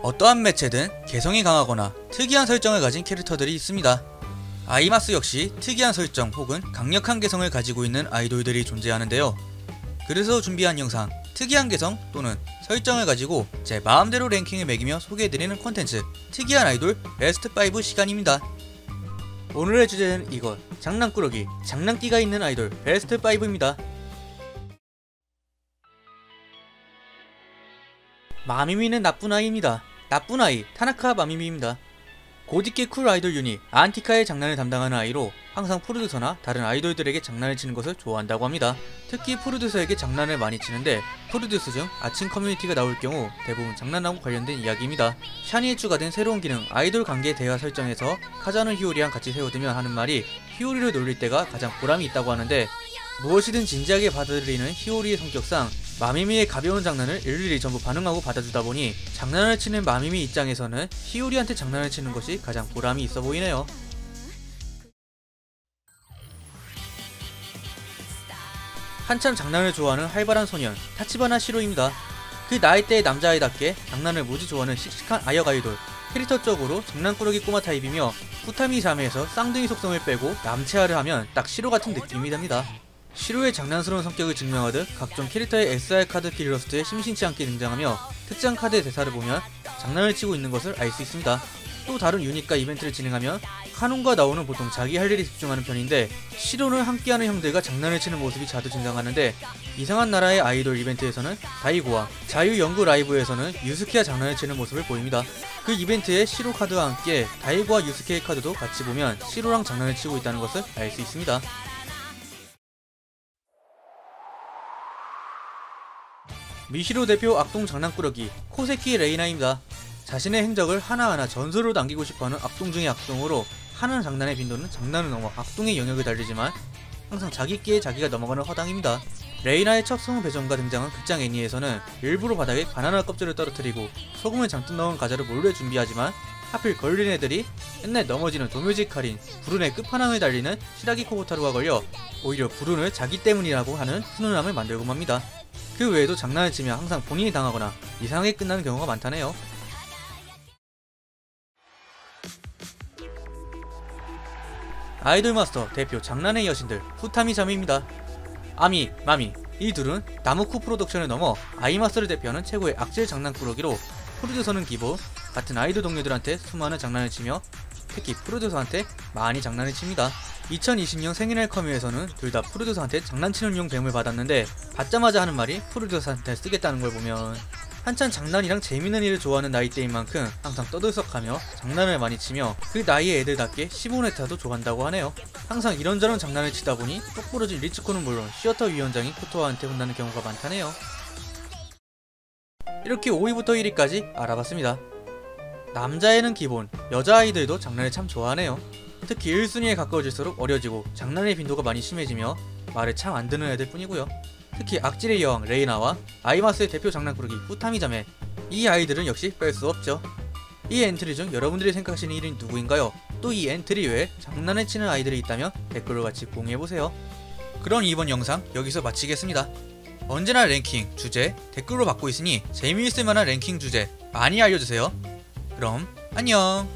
어떠한 매체든 개성이 강하거나 특이한 설정을 가진 캐릭터들이 있습니다. 아이마스 역시 특이한 설정 혹은 강력한 개성을 가지고 있는 아이돌들이 존재하는데요. 그래서 준비한 영상, 특이한 개성 또는 설정을 가지고 제 마음대로 랭킹을 매기며 소개해드리는 콘텐츠 특이한 아이돌 베스트 5 시간입니다. 오늘의 주제는 이것, 장난꾸러기, 장난기가 있는 아이돌 베스트 5입니다. 마미미는 나쁜 아이입니다. 나쁜 아이, 타나카 마미미입니다. 고딕계 쿨 아이돌 유닛 안티카의 장난을 담당하는 아이로 항상 프로듀서나 다른 아이돌들에게 장난을 치는 것을 좋아한다고 합니다. 특히 프로듀서에게 장난을 많이 치는데 프로듀스 중 아침 커뮤니티가 나올 경우 대부분 장난하고 관련된 이야기입니다. 샤니에 추가된 새로운 기능 아이돌 관계 대화 설정에서 카자노 히오리랑 같이 세워두면 하는 말이 히오리를 놀릴 때가 가장 보람이 있다고 하는데 무엇이든 진지하게 받아들이는 히오리의 성격상 마미미의 가벼운 장난을 일일이 전부 반응하고 받아주다 보니 장난을 치는 마미미 입장에서는 히오리한테 장난을 치는 것이 가장 보람이 있어 보이네요. 한참 장난을 좋아하는 활발한 소년 타치바나 시로입니다. 그 나이대의 남자아이답게 장난을 무지 좋아하는 씩씩한 아역 아이돌 캐릭터적으로 장난꾸러기 꼬마 타입이며 후타미 자매에서 쌍둥이 속성을 빼고 남체화를 하면 딱 시로 같은 느낌이 됩니다. 시로의 장난스러운 성격을 증명하듯 각종 캐릭터의 SR 카드 일러스트에 심심치 않게 등장하며 특정 카드의 대사를 보면 장난을 치고 있는 것을 알 수 있습니다. 또 다른 유닛과 이벤트를 진행하면 카논과 나오는 보통 자기 할 일에 집중하는 편인데 시로는 함께하는 형들과 장난을 치는 모습이 자주 등장하는데 이상한 나라의 아이돌 이벤트에서는 다이고와 자유 연구 라이브에서는 유스케와 장난을 치는 모습을 보입니다. 그 이벤트에 시로 카드와 함께 다이고와 유스케의 카드도 같이 보면 시로랑 장난을 치고 있다는 것을 알 수 있습니다. 미시로 대표 악동 장난꾸러기 코세키 레이나입니다. 자신의 행적을 하나하나 전설로 남기고 싶어하는 악동 중의 악동으로 하는 장난의 빈도는 장난을 넘어 악동의 영역을 달리지만 항상 자기 꾀에 자기가 넘어가는 허당입니다. 레이나의 첫 성우 배정과 등장한 극장 애니에서는 일부러 바닥에 바나나 껍질을 떨어뜨리고 소금을 잔뜩 넣은 과자를 몰래 준비하지만 하필 걸린 애들이 맨날 넘어지는 도묘지 칼인 불운의 끝판왕을 달리는 시라기쿠 호타루가 걸려 오히려 불운을 자기 때문이라고 하는 훈훈함을 만들고 맙니다. 그 외에도 장난을 치면 항상 본인이 당하거나 이상하게 끝나는 경우가 많다네요. 아이돌 마스터 대표 장난의 여신들 후타미 자매입니다. 아미, 마미 이 둘은 나무쿠 프로덕션을 넘어 아이마스를 대표하는 최고의 악질 장난꾸러기로 프로듀서는 기본 같은 아이돌 동료들한테 수많은 장난을 치며 특히 프로듀서한테 많이 장난을 칩니다. 2020년 생일날 커뮤에서는 둘다 프로듀서한테 장난치는 용 뱀을 받았는데 받자마자 하는 말이 프로듀서한테 쓰겠다는 걸 보면 한참 장난이랑 재밌는 일을 좋아하는 나이대인 만큼 항상 떠들썩하며 장난을 많이 치며 그 나이의 애들답게 시모네타도 좋아한다고 하네요. 항상 이런저런 장난을 치다 보니 똑부러진 리츠코는 물론 시어터 위원장이 코토아한테 혼나는 경우가 많다네요. 이렇게 5위부터 1위까지 알아봤습니다. 남자애는 기본, 여자아이들도 장난을 참 좋아하네요. 특히 1순위에 가까워질수록 어려지고 장난의 빈도가 많이 심해지며 말을 참 안 듣는 애들 뿐이고요. 특히 악질의 여왕 레이나와 아이마스의 대표 장난꾸러기 후타미 자매 이 아이들은 역시 뺄 수 없죠. 이 엔트리 중 여러분들이 생각하시는 1위는 누구인가요? 또 이 엔트리 외에 장난을 치는 아이들이 있다면 댓글로 같이 공유해보세요. 그럼 이번 영상 여기서 마치겠습니다. 언제나 랭킹, 주제, 댓글로 받고 있으니 재미있을 만한 랭킹 주제 많이 알려주세요. 그럼 안녕